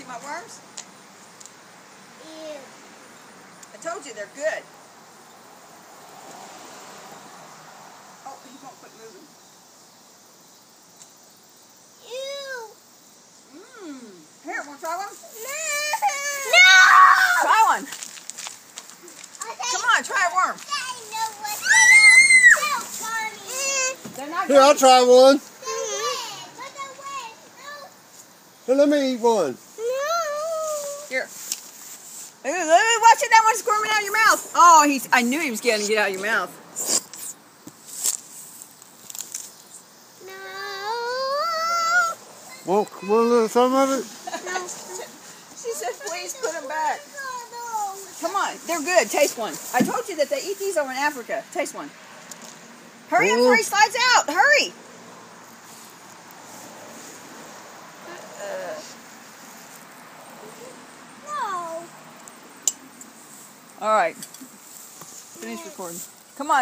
see my worms? Ew. I told you they're good. Oh, he won't quit moving. Ew. Mmm. Here, want to try one? No. No! Try one. Come on, try a worm. I know what they are. So funny. They're not Here, I'll try one. Put away. No. Here, let me eat one. No. Here. Ooh, ooh, watch it. That one's squirming out of your mouth. Oh, he's. I knew he was getting to get out of your mouth. No. Want, want some of it? No. She said, please put them back. No. Come on, they're good. Taste one. I told you that they eat these over in Africa. Taste one. Hurry up before he slides out. Hurry. All right. Finish recording. Come on.